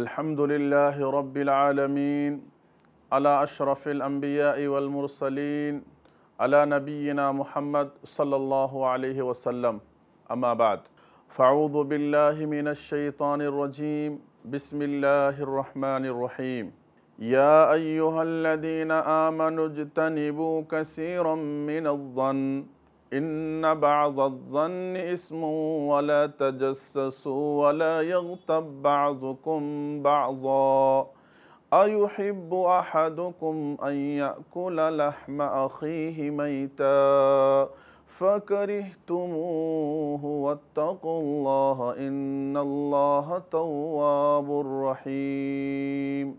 الحمد لله رب العالمين على أشرف الأنبياء والمرسلين على نبينا محمد صلى الله عليه وسلم. أما بعد فأعوذ بالله من الشيطان الرجيم. بسم الله الرحمن الرحيم. يا أيها الذين آمنوا اجتنبوا كثيرا من الظن. إن بعض الظن اسم ولا تجسسوا ولا يغتب بعضكم بعضا. أيحب أحدكم أن يأكل لحم أخيه ميتا؟ فكرهتموه واتقوا الله إن الله تواب رحيم.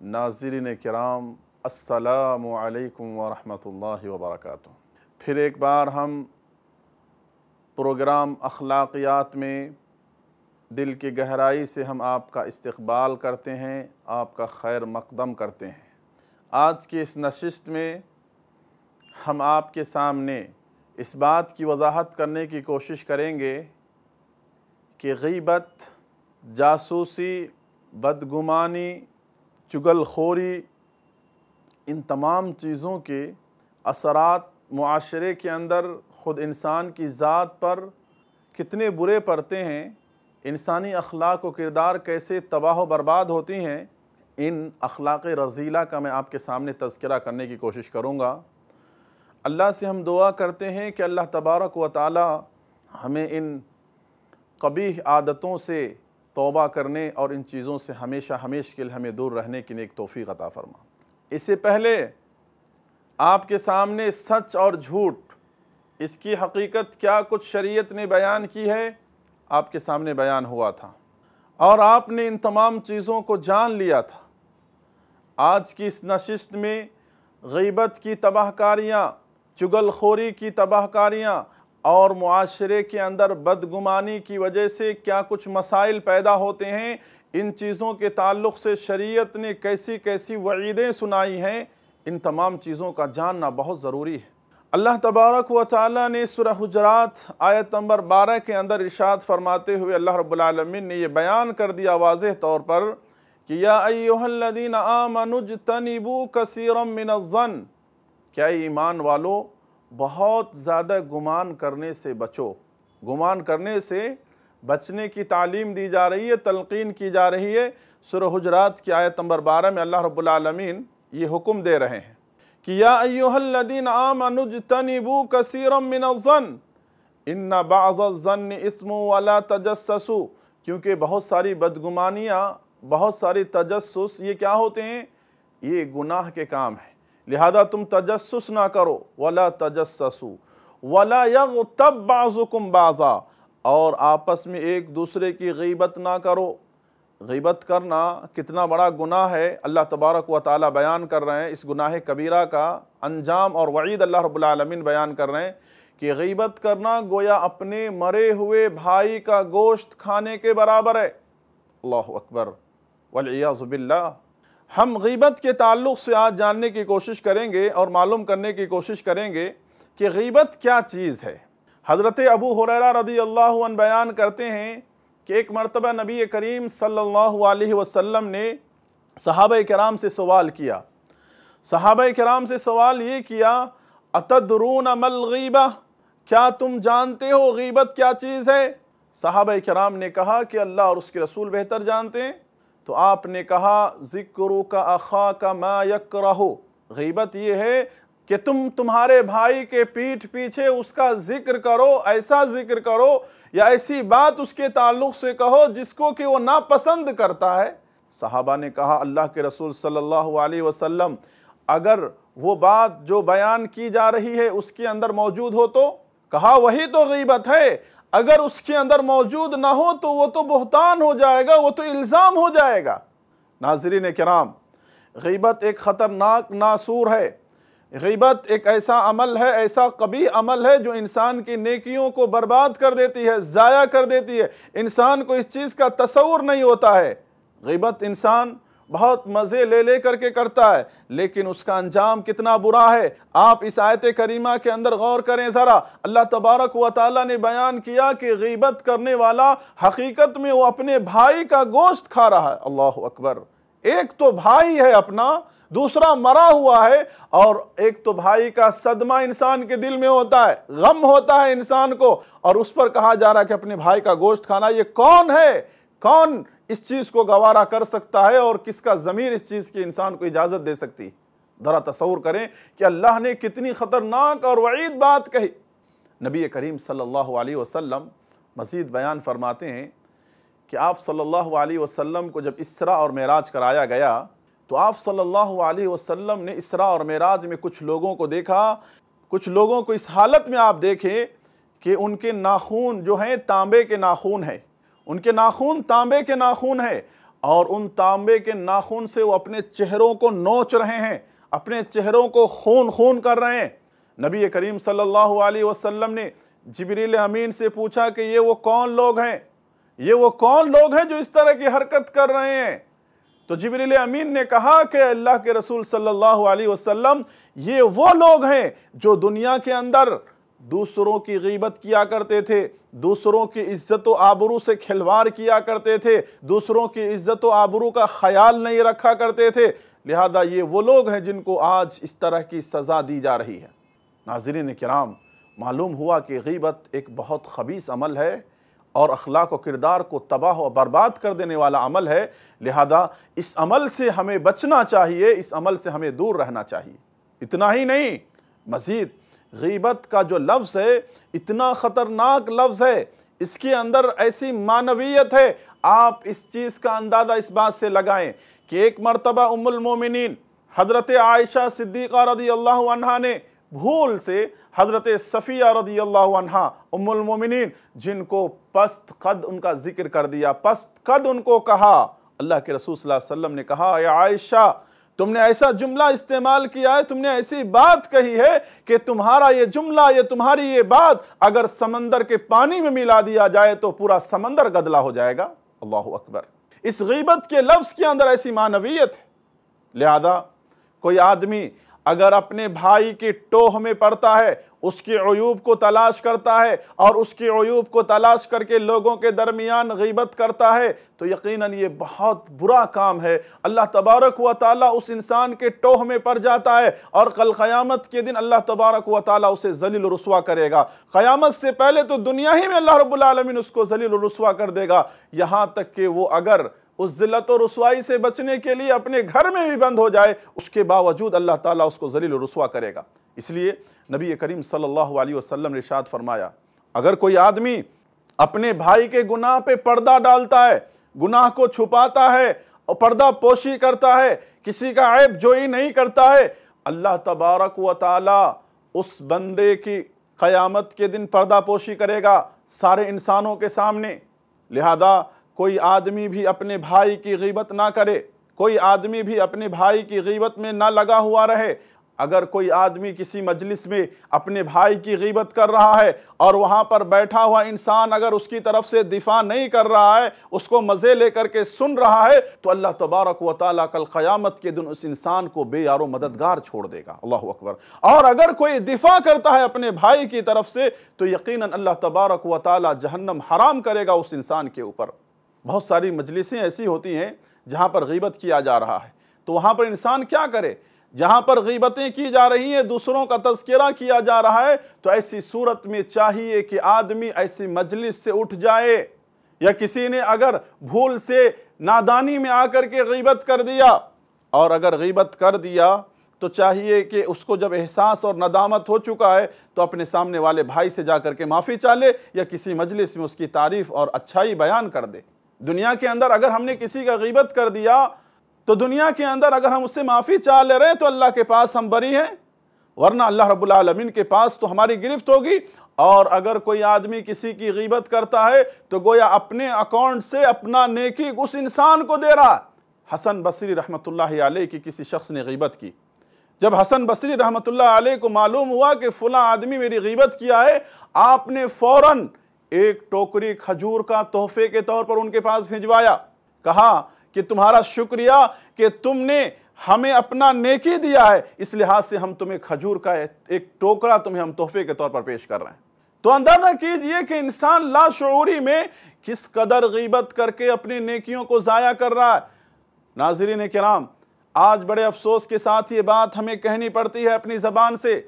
ناظرین کرام، السلام علیکم ورحمۃ اللہ وبرکاتہ. پھر ایک بار ہم پروگرام اخلاقیات میں دل کی گہرائی سے ہم آپ کا استقبال کرتے ہیں، آپ کا خیر مقدم کرتے ہیں۔ آج کی اس نشست میں ہم آپ کے سامنے اس بات کی وضاحت کرنے کی کوشش کریں گے کہ غیبت، جاسوسی، بدگمانی چگل خوری ان تمام چیزوں کے اثرات معاشرے کے اندر خود انسان کی ذات پر کتنے برے پڑتے ہیں، انسانی اخلاق و کردار کیسے تباہ و برباد ہوتی ہیں، ان اخلاق رضیلہ کا میں آپ کے سامنے تذکرہ کرنے کی کوشش کروں گا۔ اللہ سے ہم دعا کرتے ہیں کہ اللہ تبارک و تعالی ہمیں ان قبیح عادتوں سے توبہ کرنے اور ان چیزوں سے ہمیشہ ہمیش کے لیے ہمیں دور رہنے کی نیک توفیق عطا فرما۔ اس سے پہلے آپ کے سامنے سچ اور جھوٹ، اس کی حقیقت کیا کچھ شریعت نے بیان کی ہے؟ آپ کے سامنے بیان ہوا تھا۔ اور آپ نے ان تمام چیزوں کو جان لیا تھا۔ آج کی اس نشست میں غیبت کی تباہ کاریاں، چگل خوری کی تباہ کاریاں اور معاشرے کے اندر بدگمانی کی وجہ سے کیا کچھ مسائل پیدا ہوتے ہیں؟ ان چیزوں کے تعلق سے شریعت نے کیسی کیسی وعیدیں سنائی ہیں؟ ان تمام چیزوں کا جاننا بہت ضروری ہے۔ اللہ تبارک و تعالی نے سورہ حجرات آیت نمبر بارہ کے اندر ارشاد فرماتے ہوئے اللہ رب العالمین نے یہ بیان کر دیا واضح طور پر کہ یا ایوہ الذین آمنوا اجتنبوا کثیرا من الظن۔ کیا ایمان والو، بہت زیادہ گمان کرنے سے بچو۔ گمان کرنے سے بچنے کی تعلیم دی جا رہی ہے، تلقین کی جا رہی ہے۔ سورہ حجرات کی آیت نمبر بارہ میں اللہ رب العالمین یہ حکم دے رہے ہیں کہ یا ایوہ الذین آمنوا اجتنبوا کثیرا من الظن ان بعض الظن اسم ولا تجسسوا کیونکہ بہت ساری بدگمانیاں، بہت ساری تجسس یہ کیا ہوتے ہیں؟ یہ گناہ کے کام ہیں۔ لہذا تم تجسس نہ کرو، ولا تجسسوا، ولا یغتب بعضکم بعضا، اور آپس میں ایک دوسرے کی غیبت نہ کرو۔ غیبت کرنا کتنا بڑا گناہ ہے۔ اللہ تبارک و تعالی بیان کر رہے ہیں۔ اس گناہ کبیرہ کا انجام اور وعید اللہ رب العالمین بیان کر رہے ہیں کہ غیبت کرنا گویا اپنے مرے ہوئے بھائی کا گوشت کھانے کے برابر ہے۔ اللہ اکبر۔ والعیاذ باللہ۔ ہم غیبت کے تعلق سے آج جاننے کی کوشش کریں گے اور معلوم کرنے کی کوشش کریں گے کہ غیبت کیا چیز ہے۔ حضرت ابو حریرہ رضی اللہ عنہ بیان کرتے ہیں کہ ایک مرتبہ نبی کریم صلی اللہ علیہ وسلم نے صحابہ کرام سے سوال کیا۔ صحابہ کرام سے سوال یہ کیا، اتدرون مل غیبہ کیا تم جانتے ہو غیبت کیا چیز ہے؟ صحابہ کرام نے کہا کہ اللہ اور اس کے رسول بہتر جانتے ہیں۔ تو آپ نے کہا ذکرو کا اخا کا ما یکرہو غیبت یہ ہے کہ تم تمہارے بھائی کے پیٹھ پیچھے اس کا ذکر کرو، ایسا ذکر کرو یا ایسی بات اس کے تعلق سے کہو جس کو کہ وہ ناپسند کرتا ہے۔ صحابہ نے کہا، اللہ کے رسول صلی اللہ علیہ وسلم، اگر وہ بات جو بیان کی جا رہی ہے اس کے اندر موجود ہو تو؟ کہا، وہی تو غیبت ہے۔ اگر اس کے اندر موجود نہ ہو تو وہ تو بہتان ہو جائے گا، وہ تو الزام ہو جائے گا۔ ناظرین کرام، غیبت ایک خطرناک ناسور ہے۔ غیبت ایک ایسا عمل ہے، ایسا قبیح عمل ہے جو انسان کی نیکیوں کو برباد کر دیتی ہے، ضائع کر دیتی ہے۔ انسان کو اس چیز کا تصور نہیں ہوتا ہے۔ غیبت انسان بہت مزے لے لے کر کے کرتا ہے، لیکن اس کا انجام کتنا برا ہے۔ آپ اس آیت کریمہ کے اندر غور کریں ذرا۔ اللہ تبارک و تعالیٰ نے بیان کیا کہ غیبت کرنے والا حقیقت میں وہ اپنے بھائی کا گوشت کھا رہا ہے۔ اللہ اکبر۔ ایک تو بھائی ہے اپنا، دوسرا مرا ہوا ہے، اور ایک تو بھائی کا صدمہ انسان کے دل میں ہوتا ہے، غم ہوتا ہے انسان کو۔ اور اس پر کہا جا رہا ہے کہ اپنے بھائی کا گوشت کھانا، یہ کون ہے؟ کون اس چیز کو گوارا کر سکتا ہے، اور کس کا ضمیر اس چیز کی انسان کو اجازت دے سکتی؟ ذرا تصور کریں کہ اللہ نے کتنی خطرناک اور وعید بات کہی۔ نبی کریم صلی اللہ علیہ وسلم مزید بیان فرماتے ہیں کہ آپ صلی اللہ علیہ وسلم کو جب اسرا اور معراج کرایا گیا، تو آپ صلی اللہ علیہ وسلم نے اسرا اور معراج میں کچھ لوگوں کو دیکھا۔ کچھ لوگوں کو اس حالت میں آپ دیکھیں کہ ان کے ناخون جو ہیں، تانبے کے ناخون ہیں۔ ان کے ناخون تانبے کے ناخون ہیں اور ان تانبے کے ناخون سے وہ اپنے چہروں کو نوچ رہے ہیں۔ اپنے چہروں کو خون خون کر رہے ہیں۔ نبی کریم صلی اللہ علیہ وسلم نے جبریل امین سے پوچھا کہ یہ وہ کون لوگ ہیں؟ یہ وہ کون لوگ ہیں جو اس طرح کی حرکت کر رہے ہیں؟ تو جبریل امین نے کہا کہ اللہ کے رسول صلی اللہ علیہ وسلم، یہ وہ لوگ ہیں جو دنیا کے اندر دوسروں کی غیبت کیا کرتے تھے، دوسروں کی عزت و آبرو سے کھلوار کیا کرتے تھے، دوسروں کی عزت و آبرو کا خیال نہیں رکھا کرتے تھے۔ لہذا یہ وہ لوگ ہیں جن کو آج اس طرح کی سزا دی جا رہی ہے۔ ناظرین کرام، معلوم ہوا کہ غیبت ایک بہت خبیص عمل ہے۔ اور اخلاق و کردار کو تباہ و برباد کر دینے والا عمل ہے، لہذا اس عمل سے ہمیں بچنا چاہیے، اس عمل سے ہمیں دور رہنا چاہیے۔ اتنا ہی نہیں، مزید، غیبت کا جو لفظ ہے، اتنا خطرناک لفظ ہے۔ اس کے اندر ایسی معنویت ہے، آپ اس چیز کا اندازہ اس بات سے لگائیں کہ ایک مرتبہ ام المومنین، حضرت عائشہ صدیقہ رضی اللہ عنہ نے بھول سے حضرت صفیہ رضی اللہ عنہ ام المومنین، جن کو پست قد ان کا ذکر کر دیا، پست قد ان کو کہا۔ اللہ کے رسول صلی اللہ علیہ وسلم نے کہا، اے عائشہ، تم نے ایسا جملہ استعمال کیا ہے، تم نے ایسی بات کہی ہے کہ تمہارا یہ جملہ، یہ تمہاری یہ بات اگر سمندر کے پانی میں ملا دیا جائے تو پورا سمندر گدلا ہو جائے گا۔ اللہ اکبر۔ اس غیبت کے لفظ کے اندر ایسی معنویت ہے۔ لہذا کوئی آدمی اگر اپنے بھائی کی ٹوہ میں پڑتا ہے، اس کی عیوب کو تلاش کرتا ہے اور اس کی عیوب کو تلاش کر کے لوگوں کے درمیان غیبت کرتا ہے، تو یقیناً یہ بہت برا کام ہے۔ اللہ تبارک و تعالیٰ اس انسان کے ٹوہ میں پڑ جاتا ہے اور قل قیامت کے دن اللہ تبارک و تعالیٰ اسے ذلیل و رسوا کرے گا۔ قیامت سے پہلے تو دنیا ہی میں اللہ رب العالمین اس کو ذلیل و رسوا کر دے گا۔ یہاں تک کہ وہ اگر اس ذلت و رسوائی سے بچنے کے لیے اپنے گھر میں بھی بند ہو جائے، اس کے باوجود اللہ تعالیٰ اس کو ذلیل و رسوا کرے گا۔ اس لیے نبی کریم صلی اللہ علیہ وسلم نے ارشاد فرمایا، اگر کوئی آدمی اپنے بھائی کے گناہ پہ پردہ ڈالتا ہے، گناہ کو چھپاتا ہے اور پردہ پوشی کرتا ہے، کسی کا عیب جوئی نہیں کرتا ہے، اللہ تبارک و تعالی اس بندے کی قیامت کے دن پردہ پوشی کرے گا سارے انسانوں کے سامنے۔ لہذا کوئی آدمی بھی اپنے بھائی کی غیبت نہ کرے، کوئی آدمی بھی اپنے بھائی کی غیبت میں نہ لگا ہوا رہے۔ اگر کوئی آدمی کسی مجلس میں اپنے بھائی کی غیبت کر رہا ہے اور وہاں پر بیٹھا ہوا انسان اگر اس کی طرف سے دفاع نہیں کر رہا ہے، اس کو مزے لے کر کے سن رہا ہے، تو اللہ تبارک و تعالیٰ کل قیامت کے دن اس انسان کو بے یار و مددگار چھوڑ دے گا۔ اللہ اکبر۔ اور اگر کوئی دفاع کرتا ہے اپنے بھائی کی طرف سے، تو یقیناً اللہ تبارک و تعالیٰ جہنم حرام کرے گا اس انسان کے اوپر۔ بہت ساری مجلسیں ایسی ہوتی ہیں جہاں پر غیبت کیا جا رہا ہے۔ تو وہاں پر انسان کیا کرے؟ جہاں پر غیبتیں کی جا رہی ہیں، دوسروں کا تذکرہ کیا جا رہا ہے، تو ایسی صورت میں چاہیے کہ آدمی ایسی مجلس سے اٹھ جائے۔ یا کسی نے اگر بھول سے نادانی میں آ کر کے غیبت کر دیا، اور اگر غیبت کر دیا، تو چاہیے کہ اس کو جب احساس اور ندامت ہو چکا ہے، تو اپنے سامنے والے بھائی سے جا کر کے معافی چالے یا کسی مجلس میں اس کی تعریف اور اچھائی بیان کر دے۔ دنیا کے اندر اگر ہم نے کسی کا غیبت کر دیا، تو دنیا کے اندر اگر ہم اس سے معافی چاہ لے رہے ہیں، تو اللہ کے پاس ہم بری ہیں۔ ورنہ اللہ رب العالمین کے پاس تو ہماری گرفت ہوگی۔ اور اگر کوئی آدمی کسی کی غیبت کرتا ہے، تو گویا اپنے اکاؤنٹ سے اپنا نیکی اس انسان کو دے رہا۔ حسن بصری رحمت اللہ علیہ کی کسی شخص نے غیبت کی۔ جب حسن بصری رحمت اللہ علیہ کو معلوم ہوا کہ فلاں آدمی میری غیبت کیا ہے، آپ نے فوراً ایک ٹوکری کھجور کا تحفے کے طور پر ان کے پاس بھیجوایا کہا کہ تمہارا شکریہ کہ تم نے ہمیں اپنا نیکی دیا ہے۔ اس لحاظ سے ہم تمہیں کھجور کا ایک ٹوکرا تمہیں ہم تحفے کے طور پر پیش کر رہے ہیں۔ تو اندازہ کیجیے کہ انسان لا شعوری میں کس قدر غیبت کر کے اپنی نیکیوں کو ضائع کر رہا ہے۔ ناظرین کرام، آج بڑے افسوس کے ساتھ یہ بات ہمیں کہنی پڑتی ہے اپنی زبان سے۔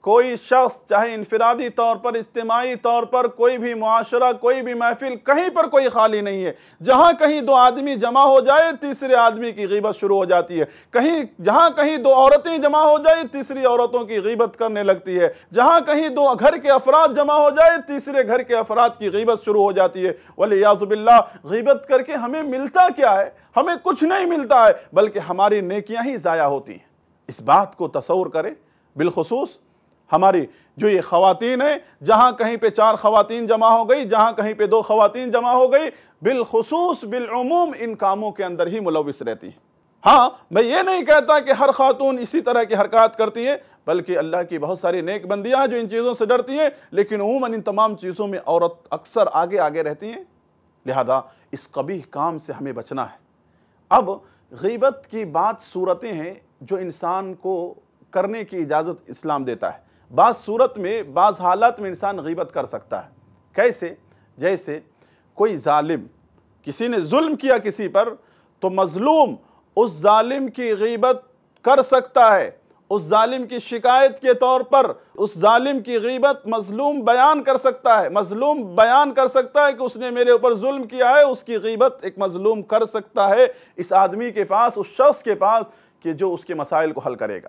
کوئی شخص چاہے انفرادی طور پر، اجتماعی طور پر، کوئی بھی معاشرہ، کوئی بھی محفل، کہیں پر کوئی خالی نہیں ہے۔ جہاں کہیں دو آدمی جمع ہو جائے، تیسرے آدمی کی غیبت شروع ہو جاتی ہے۔ کہیں، جہاں کہیں دو عورتیں جمع ہو جائے، تیسری عورتوں کی غیبت کرنے لگتی ہے۔ جہاں کہیں دو گھر کے افراد جمع ہو جائے، تیسرے گھر کے افراد کی غیبت شروع ہو جاتی ہے۔ وَلِيَعْزُ بِاللَّهِ غیبت کر کے ہمیں ملتا کیا ہے؟ ہمیں کچھ نہیں ملتا ہے، بلکہ ہماری نیکیاں ہی ضائع ہوتی ہیں۔ اس بات کو تصور کریں۔ بالخصوص ہماری جو یہ خواتین ہیں، جہاں کہیں پہ چار خواتین جمع ہو گئی، جہاں کہیں پہ دو خواتین جمع ہو گئی، بالخصوص بالعموم ان کاموں کے اندر ہی ملوث رہتی ہیں۔ ہاں میں یہ نہیں کہتا کہ ہر خاتون اسی طرح کی حرکات کرتی ہیں بلکہ اللہ کی بہت ساری نیک بندیاں جو ان چیزوں سے ڈرتی ہیں، لیکن عموماً ان تمام چیزوں میں عورت اکثر آگے آگے رہتی ہیں۔ لہذا اس قبیح کام سے ہمیں بچنا ہے۔ اب غیبت کی بات صورتیں ہیں جو انسان کو کرنے کی اجازت اسلام دیتا ہے۔ بعض صورت میں بعض حالات میں انسان غیبت کر سکتا ہے۔ کیسے؟ جیسے کوئی ظالم کسی نے ظلم کیا کسی پر تو مظلوم اس ظالم کی غیبت کر سکتا ہے۔ اس ظالم کی شکایت کے طور پر اس ظالم کی غیبت مظلوم بیان کر سکتا ہے۔ مظلوم بیان کر سکتا ہے کہ اس نے میرے اوپر ظلم کیا ہے۔ اس کی غیبت ایک مظلوم کر سکتا ہے۔ اس آدمی کے پاس، اس شخص کے پاس کہ جو اس کے مسائل کو حل کرے گا۔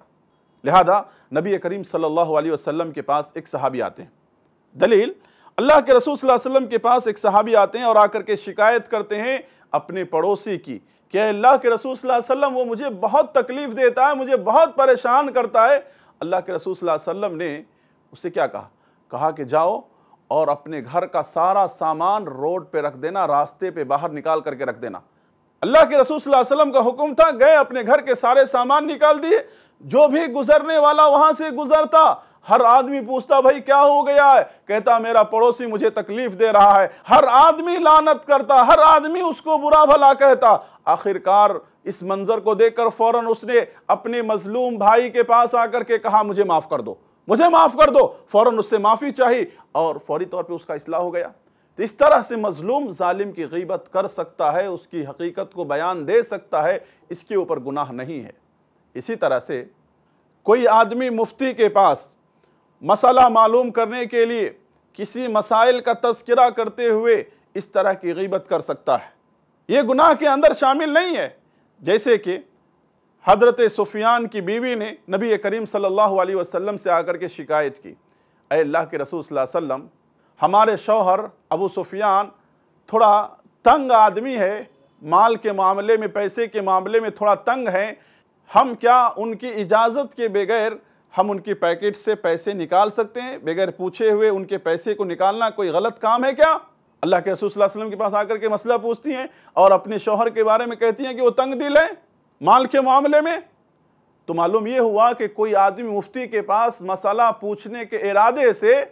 لہذا نبی کریم صلی اللہ علیہ وسلم کے پاس ایک صحابی آتے ہیں۔ دلیل، اللہ کے رسول صلی اللہ علیہ وسلم کے پاس ایک صحابی آتے ہیں اور آ کر کے شکایت کرتے ہیں اپنے پڑوسی کی کہ اللہ کے رسول صلی اللہ علیہ وسلم وہ مجھے بہت تکلیف دیتا ہے، مجھے بہت پریشان کرتا ہے۔ اللہ کے رسول صلی اللہ علیہ وسلم نے اسے کیا کہا؟ کہا کہ جاؤ اور اپنے گھر کا سارا سامان روڈ پہ رکھ دینا، راستے پہ باہر نکال کر کے رکھ دینا۔ اللہ کے رسول صلی اللہ علیہ وسلم کا حکم تھا، گئے اپنے گھر کے سارے سامان نکال دیے۔ جو بھی گزرنے والا وہاں سے گزرتا، ہر آدمی پوچھتا، بھائی، کیا ہو گیا ہے؟ کہتا، میرا پڑوسی مجھے تکلیف دے رہا ہے۔ ہر آدمی لانت کرتا، ہر آدمی اس کو برا بھلا کہتا۔ آخرکار اس منظر کو دیکھ کر فوراً اس نے اپنے مظلوم بھائی کے پاس آ کر کے کہا، مجھے معاف کر دو، مجھے معاف کر دو۔ فوراً اس سے معافی چاہی اور فوری طور پہ اس کا اصلاح ہو گیا۔ تو اس طرح سے مظلوم ظالم کی غیبت کر سکتا ہے، اس کی حقیقت کو بیان دے سکتا ہے، اس کے اوپر گناہ نہیں ہے۔ اسی طرح سے کوئی آدمی مفتی کے پاس مسئلہ معلوم کرنے کے لیے کسی مسائل کا تذکرہ کرتے ہوئے اس طرح کی غیبت کر سکتا ہے۔ یہ گناہ کے اندر شامل نہیں ہے۔ جیسے کہ حضرت سفیان کی بیوی نے نبی کریم صلی اللہ علیہ وسلم سے آ کر کے شکایت کی۔ اے اللہ کے رسول صلی اللہ علیہ وسلم، ہمارے شوہر ابو سفیان تھوڑا تنگ آدمی ہے، مال کے معاملے میں، پیسے کے معاملے میں تھوڑا تنگ ہے ہم کیا ان کی اجازت کے بغیر ہم ان کی پیکٹ سے پیسے نکال سکتے ہیں؟ بغیر پوچھے ہوئے ان کے پیسے کو نکالنا کوئی غلط کام ہے کیا؟ اللہ کے رسول صلی اللہ علیہ وسلم کے پاس آ کر کے مسئلہ پوچھتی ہیں اور اپنے شوہر کے بارے میں کہتی ہیں کہ وہ تنگ دل ہے مال کے معاملے میں؟ تو معلوم یہ ہوا کہ کوئی آدمی مفتی کے پاس مسئلہ پوچھنے کے ارادے سے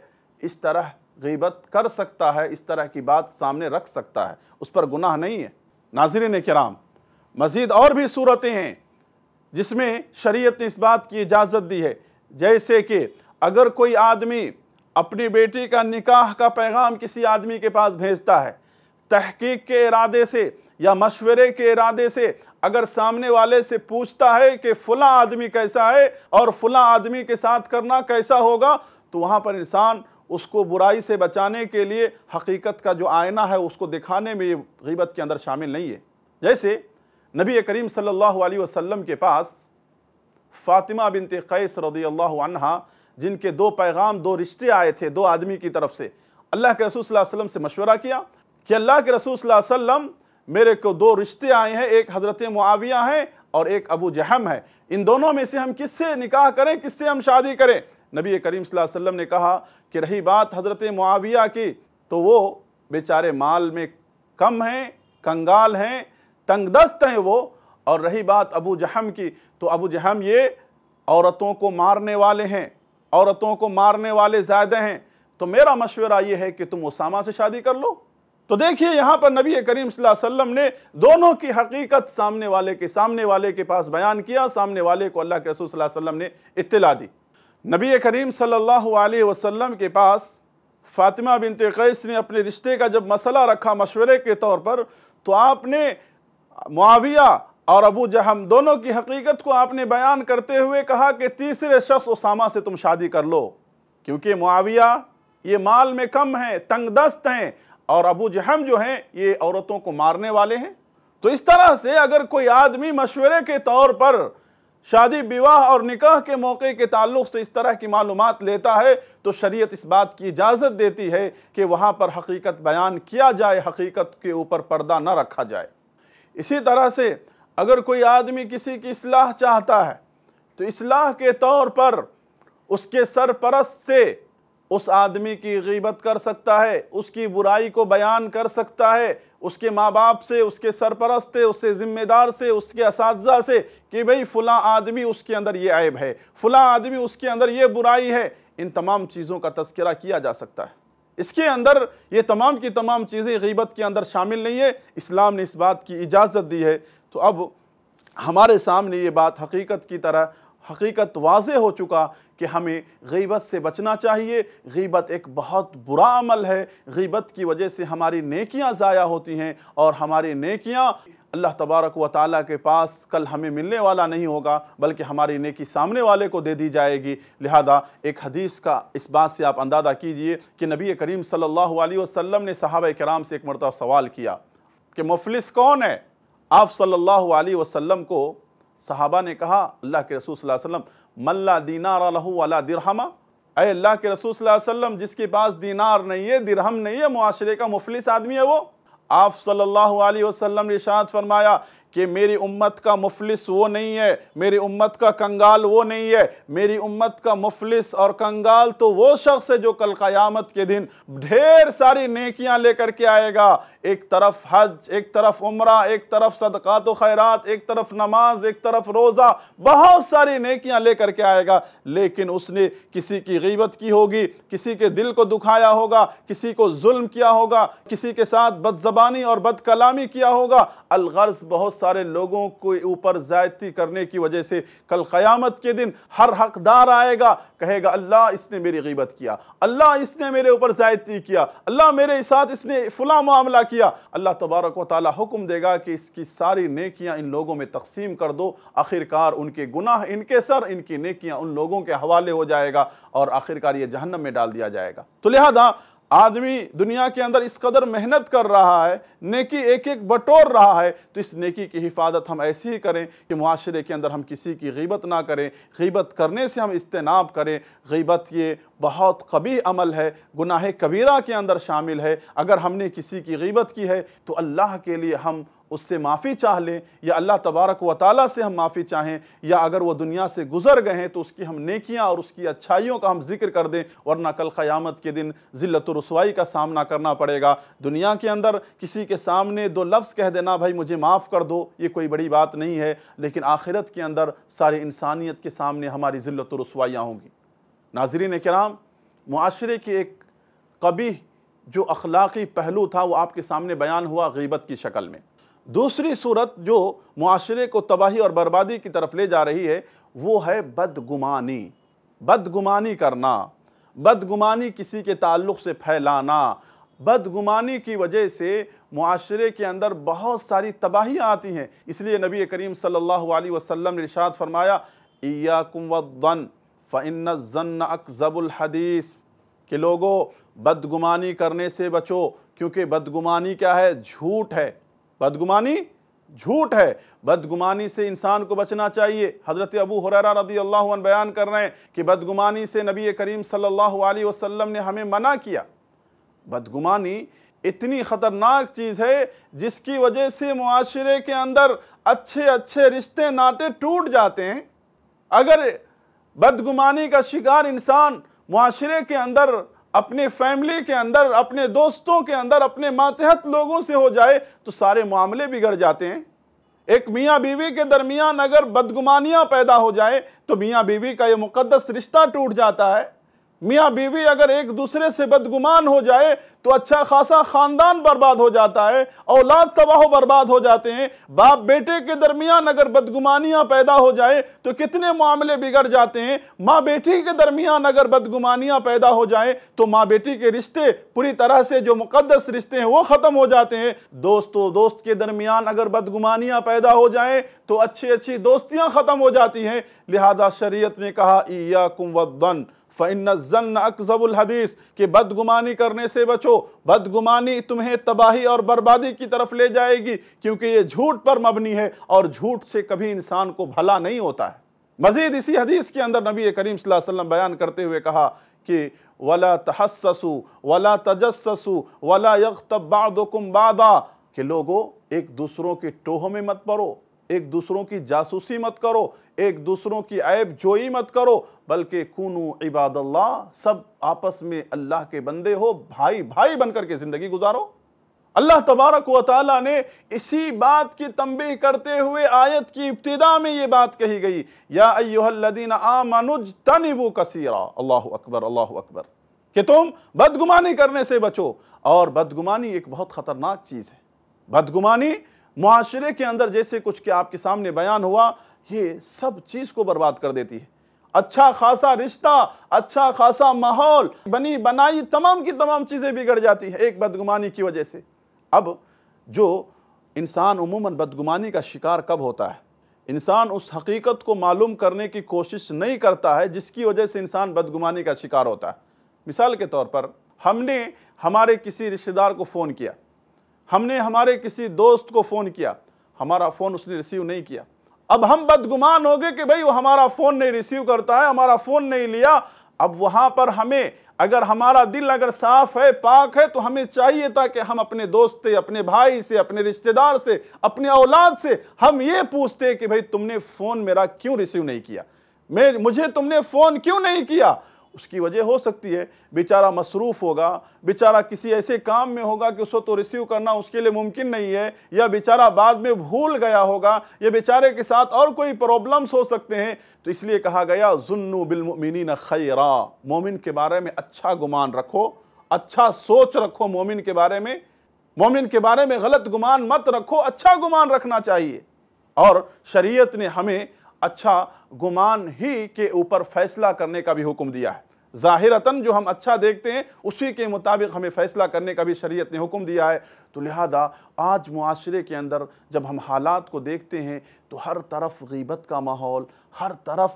اس طرح غیبت کر سکتا ہے، اس طرح کی بات سامنے رکھ سکتا ہے۔ اس پر گناہ نہیں ہے۔ ناظرین کرام، مزید اور بھی صورتیں ہیں۔ جس میں شریعت نے اس بات کی اجازت دی ہے۔ جیسے کہ اگر کوئی آدمی اپنی بیٹی کا نکاح کا پیغام کسی آدمی کے پاس بھیجتا ہے، تحقیق کے ارادے سے یا مشورے کے ارادے سے اگر سامنے والے سے پوچھتا ہے کہ فلاں آدمی کیسا ہے اور فلاں آدمی کے ساتھ کرنا کیسا ہوگا، تو وہاں پر انسان اس کو برائی سے بچانے کے لیے حقیقت کا جو آئینہ ہے، اس کو دکھانے میں یہ غیبت کے اندر شامل نہیں ہے۔ جیسے نبی کریم صلی اللہ علیہ وسلم کے پاس فاطمہ بنت قیس رضی اللہ عنہ جن کے دو پیغام، دو رشتے آئے تھے، دو آدمی کی طرف سے، اللہ کے رسول صلی اللہ علیہ وسلم سے مشورہ کیا کہ اللہ کے رسول صلی اللہ علیہ وسلم میرے کو دو رشتے آئے ہیں، ایک حضرت معاویہ ہیں اور ایک ابو جہم ہے۔ ان دونوں میں سے ہم کس سے نکاح کریں، کس سے ہم شادی کریں؟ نبی کریم صلی اللہ علیہ وسلم نے کہا کہ رہی بات حضرت معاویہ کی، تو وہ بیچارے مال میں کم ہیں، کنگال ہیں تنگ دست ہیں وہ، اور رہی بات ابو جہم کی، تو ابو جہم یہ عورتوں کو مارنے والے ہیں، عورتوں کو مارنے والے زیادہ ہیں۔ تو میرا مشورہ یہ ہے کہ تم اسامہ سے شادی کر لو۔ تو دیکھیے یہاں پر نبی کریم صلی اللہ علیہ وسلم نے دونوں کی حقیقت سامنے والے کے، سامنے والے کے پاس بیان کیا، سامنے والے کو اللہ کے رسول صلی اللہ علیہ وسلم نے اطلاع دی۔ نبی کریم صلی اللہ علیہ وسلم کے پاس فاطمہ بنت قیس نے اپنے رشتے کا جب مسئلہ رکھا مشورے کے طور پر، تو آپ نے معاویہ اور ابو جہم دونوں کی حقیقت کو آپ نے بیان کرتے ہوئے کہا کہ تیسرے شخص اسامہ سے تم شادی کر لو، کیونکہ معاویہ یہ مال میں کم ہیں، تنگ دست ہیں اور ابو جہم جو ہیں یہ عورتوں کو مارنے والے ہیں۔ تو اس طرح سے اگر کوئی آدمی مشورے کے طور پر شادی بیواہ اور نکاح کے موقع کے تعلق سے اس طرح کی معلومات لیتا ہے، تو شریعت اس بات کی اجازت دیتی ہے کہ وہاں پر حقیقت بیان کیا جائے، حقیقت کے اوپر پردہ نہ رکھا جائے۔ اسی طرح سے اگر کوئی آدمی کسی کی اصلاح چاہتا ہے، تو اصلاح کے طور پر اس کے سرپرست سے اس آدمی کی غیبت کر سکتا ہے، اس کی برائی کو بیان کر سکتا ہے، اس کے ماں باپ سے، اس کے سرپرست سے، اس سے ذمہ دار سے، اس کے اساتذہ سے کہ بھئی فلاں آدمی اس کے اندر یہ عیب ہے، فلاں آدمی اس کے اندر یہ برائی ہے۔ ان تمام چیزوں کا تذکرہ کیا جا سکتا ہے۔ اس کے اندر یہ تمام کی تمام چیزیں غیبت کے اندر شامل نہیں ہے اسلام نے اس بات کی اجازت دی ہے۔ تو اب ہمارے سامنے یہ بات حقیقت کی طرح حقیقت واضح ہو چکا کہ ہمیں غیبت سے بچنا چاہیے۔ غیبت ایک بہت برا عمل ہے۔ غیبت کی وجہ سے ہماری نیکیاں ضائع ہوتی ہیں اور ہماری نیکیاں اللہ تبارک و تعالیٰ کے پاس کل ہمیں ملنے والا نہیں ہوگا، بلکہ ہماری نیکی سامنے والے کو دے دی جائے گی۔ لہذا ایک حدیث کا اس بات سے آپ اندازہ کیجیے کہ نبی کریم صلی اللہ علیہ وسلم نے صحابہ کرام سے ایک مرتبہ سوال کیا کہ مفلس کون ہے؟ آپ صلی اللہ علیہ وسلم کو صحابہ نے کہا، اللہ کے رسول صلی اللہ علیہ وسلم ملا دینار لہو والا درہما اے اللہ کے رسول صلی اللہ علیہ وسلم، جس کے پاس دینار نہیں ہے، درہم نہیں ہے، معاشرے کا مفلس آدمی ہے وہ۔ آپ صلی اللہ علیہ وسلم نے اشارت فرمایا کہ میری امت کا مفلس وہ نہیں ہے، میری امت کا کنگال وہ نہیں ہے۔ میری امت کا مفلس اور کنگال تو وہ شخص ہے جو کل قیامت کے دن ڈھیر ساری نیکیاں لے کر کے آئے گا۔ ایک طرف حج، ایک طرف عمرہ، ایک طرف صدقات و خیرات، ایک طرف نماز، ایک طرف روزہ، بہت ساری نیکیاں لے کر کے آئے گا۔ لیکن اس نے کسی کی غیبت کی ہوگی، کسی کے دل کو دکھایا ہوگا، کسی کو ظلم کیا ہوگا، کسی کے ساتھ بد زبانی اور بد کلامی کیا ہوگا۔ الغرض بہت سارے لوگوں کو اوپر زائدتی کرنے کی وجہ سے کل قیامت کے دن ہر حقدار آئے گا، کہے گا، اللہ اس نے میری غیبت کیا، اللہ اس نے میرے اوپر زائدتی کیا، اللہ میرے ساتھ اس نے فلاں معاملہ کیا۔ اللہ تبارک و تعالی حکم دے گا کہ اس کی ساری نیکیاں ان لوگوں میں تقسیم کر دو، آخرکار ان کے گناہ، ان کے سر، ان کی نیکیاں ان لوگوں کے حوالے ہو جائے گا اور آخرکار یہ جہنم میں ڈال دیا جائے گا۔ تو لہذا آدمی دنیا کے اندر اس قدر محنت کر رہا ہے، نیکی ایک ایک بٹور رہا ہے، تو اس نیکی کی حفاظت ہم ایسی ہی کریں کہ معاشرے کے اندر ہم کسی کی غیبت نہ کریں۔ غیبت کرنے سے ہم اجتناب کریں۔ غیبت یہ بہت قبیح عمل ہے، گناہ کبیرہ کے اندر شامل ہے۔ اگر ہم نے کسی کی غیبت کی ہے، تو اللہ کے لیے ہم اس سے معافی چاہ لیں یا اللہ تبارک و تعالیٰ سے ہم معافی چاہیں یا اگر وہ دنیا سے گزر گئے ہیں تو اس کی ہم نیکیاں اور اس کی اچھائیوں کا ہم ذکر کر دیں، ورنہ کل قیامت کے دن ذلت و رسوائی کا سامنا کرنا پڑے گا۔ دنیا کے اندر کسی کے سامنے دو لفظ کہہ دینا، بھائی مجھے معاف کر دو، یہ کوئی بڑی بات نہیں ہے، لیکن آخرت کے اندر ساری انسانیت کے سامنے ہماری ذلت و رسوائیاں ہوں گی۔ ناظرین کرام، معاشرے کی ایک قبیح جو اخلاقی پہلو تھا وہ آپ کے سامنے بیان ہوا غیبت کی شکل میں۔ دوسری صورت جو معاشرے کو تباہی اور بربادی کی طرف لے جا رہی ہے، وہ ہے بدگمانی۔ بدگمانی کرنا۔ بدگمانی کسی کے تعلق سے پھیلانا۔ بدگمانی کی وجہ سے معاشرے کے اندر بہت ساری تباہیاں آتی ہیں۔ اس لیے نبی کریم صلی اللہ علیہ وسلم نے ارشاد فرمایا، ایاکم والظن، فَإِنَّ الظَّنَّ اَقْزَبُ الْحَدِيثِ کہ لوگو، بدگمانی کرنے سے بچو، کیونکہ بدگمانی کیا ہے؟ جھوٹ ہے۔ بدگمانی جھوٹ ہے۔ بدگمانی سے انسان کو بچنا چاہیے۔ حضرت ابو حریرہ رضی اللہ عنہ بیان کر رہے ہیں کہ بدگمانی سے نبی کریم صلی اللہ علیہ وسلم نے ہمیں منع کیا۔ بدگمانی اتنی خطرناک چیز ہے جس کی وجہ سے معاشرے کے اندر اچھے اچھے رشتے ناٹے ٹوٹ جاتے ہیں۔ اگر بدگمانی کا شکار انسان معاشرے کے اندر اپنے فیملی کے اندر، اپنے دوستوں کے اندر، اپنے ماتحت لوگوں سے ہو جائے تو سارے معاملے بگڑ جاتے ہیں۔ ایک میاں بیوی کے درمیان اگر بدگمانیاں پیدا ہو جائے تو میاں بیوی کا یہ مقدس رشتہ ٹوٹ جاتا ہے۔ میاں بیوی اگر ایک دوسرے سے بدگمان ہو جائے تو اچھا خاصا خاندان برباد ہو جاتا ہے، اولاد تباہ و برباد ہو جاتے ہیں۔ باپ بیٹے کے درمیان اگر بدگمانیاں پیدا ہو جائے تو کتنے معاملے بگڑ جاتے ہیں۔ ماں بیٹی کے درمیان اگر بدگمانیاں پیدا ہو جائیں تو ماں بیٹی کے رشتے پوری طرح سے جو مقدس رشتے ہیں وہ ختم ہو جاتے ہیں۔ دوست و دوست کے درمیان اگر بدگمانیاں پیدا ہو جائیں تو اچھی اچھی دوستیاں ختم ہو جاتی ہیں۔ لہذا شریعت نے کہا، ایاکم والظن فَإِنَّ الزَّنَّ اَقْزَبُ الْحَدِيث کہ بدگمانی کرنے سے بچو۔ بدگمانی تمہیں تباہی اور بربادی کی طرف لے جائے گی کیونکہ یہ جھوٹ پر مبنی ہے اور جھوٹ سے کبھی انسان کو بھلا نہیں ہوتا ہے۔ مزید اسی حدیث کے اندر نبی کریم صلی اللہ علیہ وسلم بیان کرتے ہوئے کہا کہ وَلَا تَحَسَّسُوا وَلَا تَجَسَّسُوا وَلَا يَغْتَبْ بَعْضُكُمْ بَعْضًا کہ لوگو، ایک دوسروں کی ٹوہ میں مت پڑو ایک دوسروں کی جاسوسی مت کرو، ایک دوسروں کی عیب جوئی مت کرو، بلکہ کونو عباد اللہ، سب آپس میں اللہ کے بندے ہو، بھائی بھائی بن کر کے زندگی گزارو۔ اللہ تبارک و تعالیٰ نے اسی بات کی تنبیہ کرتے ہوئے آیت کی ابتدا میں یہ بات کہی گئی، یا ایوہ الذین آمنوا اجتنبوا کثیرا۔ اللہ اکبر اللہ اکبر۔ کہ تم بدگمانی کرنے سے بچو، اور بدگمانی ایک بہت خطرناک چیز ہے۔ بدگمانی معاشرے کے اندر جیسے کچھ کہ آپ کے سامنے بیان ہوا، یہ سب چیز کو برباد کر دیتی ہے۔ اچھا خاصا رشتہ اچھا خاصا ماحول، بنی بنائی تمام کی تمام چیزیں بگڑ جاتی ہیں ایک بدگمانی کی وجہ سے۔ اب جو انسان عموماً بدگمانی کا شکار کب ہوتا ہے؟ انسان اس حقیقت کو معلوم کرنے کی کوشش نہیں کرتا ہے جس کی وجہ سے انسان بدگمانی کا شکار ہوتا ہے۔ مثال کے طور پر، ہم نے ہمارے کسی رشتہ دار کو فون کیا۔ ہم نے ہمارے کسی دوست کو فون کیا، ہمارا فون اس نے ریسیو نہیں کیا۔ اب ہم بدگمان ہو گئے کہ بھئی وہ ہمارا فون نہیں ریسیو کرتا ہے، ہمارا فون نہیں لیا۔ اب وہاں پر ہمیں، اگر ہمارا دل اگر صاف ہے، پاک ہے، تو ہمیں چاہیے تھا کہ ہم اپنے دوست سے، اپنے بھائی سے، اپنے رشتہ دار سے، اپنے اولاد سے ہم یہ پوچھتے کہ بھئی تم نے فون میرا کیوں ریسیو نہیں کیا؟ مجھے تم نے فون کیوں نہیں کیا؟ اس کی وجہ ہو سکتی ہے، بیچارہ مصروف ہوگا، بیچارہ کسی ایسے کام میں ہوگا کہ اس کو تو ریسیو کرنا اس کے لیے ممکن نہیں ہے، یا بیچارہ بعد میں بھول گیا ہوگا، یا بیچارے کے ساتھ اور کوئی پروبلمز ہو سکتے ہیں۔ تو اس لیے کہا گیا ظُنُّ بِالْمُؤْمِنِينَ خَيْرًا مومن کے بارے میں اچھا گمان رکھو اچھا سوچ رکھو مومن کے بارے میں۔ مومن کے بارے میں غلط گمان مت رکھو اچھا گمان رکھنا چاہیے۔ اور شریعت نے ہمیں اچھا گمان ہی کے اوپر فیصلہ کرنے کا بھی حکم دیا ہے۔ ظاہرتاً جو ہم اچھا دیکھتے ہیں، اسی کے مطابق ہمیں فیصلہ کرنے کا بھی شریعت نے حکم دیا ہے۔ تو لہذا آج معاشرے کے اندر جب ہم حالات کو دیکھتے ہیں، تو ہر طرف غیبت کا ماحول، ہر طرف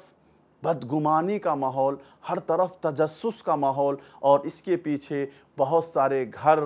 بدگمانی کا ماحول، ہر طرف تجسس کا ماحول، اور اس کے پیچھے بہت سارے گھر،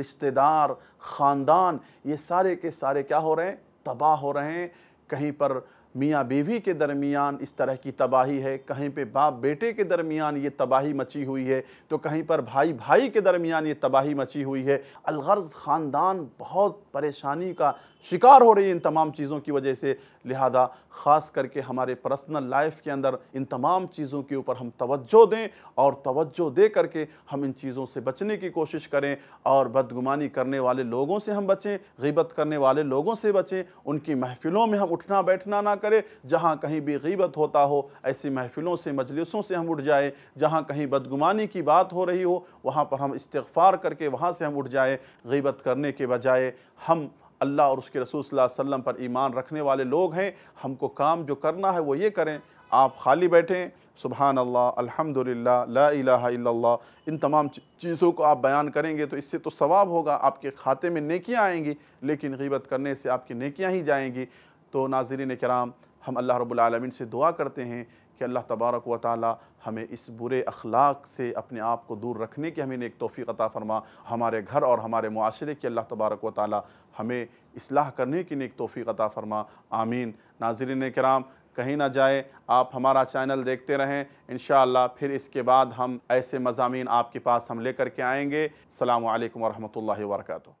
رشتہ دار، خاندان، یہ سارے کے سارے کیا ہو رہے ہیں؟ تباہ ہو رہے ہیں۔ کہیں پر میاں بیوی کے درمیان اس طرح کی تباہی ہے، کہیں پہ باپ بیٹے کے درمیان یہ تباہی مچی ہوئی ہے، تو کہیں پر بھائی بھائی کے درمیان یہ تباہی مچی ہوئی ہے۔ الغرض خاندان بہت پریشانی کا شکار ہو رہی ہے ان تمام چیزوں کی وجہ سے۔ لہذا خاص کر کے ہمارے پرسنل لائف کے اندر ان تمام چیزوں کے اوپر ہم توجہ دیں اور توجہ دے کر کے ہم ان چیزوں سے بچنے کی کوشش کریں اور بدگمانی کرنے والے لوگوں سے ہم بچیں، غیبت کرنے والے لوگوں سے بچیں۔ ان کی محفلوں میں ہم اٹھنا بیٹھنا نہ کرے جہاں کہیں بھی غیبت ہوتا ہو، ایسی محفلوں سے، مجلسوں سے ہم اٹھ جائیں۔ جہاں کہیں بدگمانی کی بات ہو رہی ہو، وہاں پر ہم استغفار کر کے وہاں سے ہم اٹھ جائیں۔ غیبت کرنے کے بجائے ہم اللہ اور اس کے رسول صلی اللہ علیہ وسلم پر ایمان رکھنے والے لوگ ہیں، ہم کو کام جو کرنا ہے وہ یہ کریں۔ آپ خالی بیٹھیں، سبحان اللہ، الحمدللہ، لا الہ الا اللہ۔ ان تمام چیزوں کو آپ بیان کریں گے تو اس سے تو ثواب ہوگا۔ آپ کے کھاتے میں نیکیاں آئیں گی، لیکن غیبت کرنے سے آپ کی نیکیاں ہی جائیں گی۔ تو ناظرین کرام، ہم اللہ رب العالمین سے دعا کرتے ہیں کہ اللہ تبارک و تعالی ہمیں اس برے اخلاق سے اپنے آپ کو دور رکھنے کی ہمیں ایک توفیق عطا فرما، ہمارے گھر اور ہمارے معاشرے کی اللہ تبارک و تعالی ہمیں اصلاح کرنے کی نیک توفیق عطا فرما۔ آمین۔ ناظرین کرام، کہیں نہ جائے آپ ہمارا چینل دیکھتے رہیں۔ انشاءاللہ پھر اس کے بعد ہم ایسے مضامین آپ کے پاس ہم لے کر کے آئیں گے۔ السلام علیکم ورحمۃ اللہ وبرکاتہ۔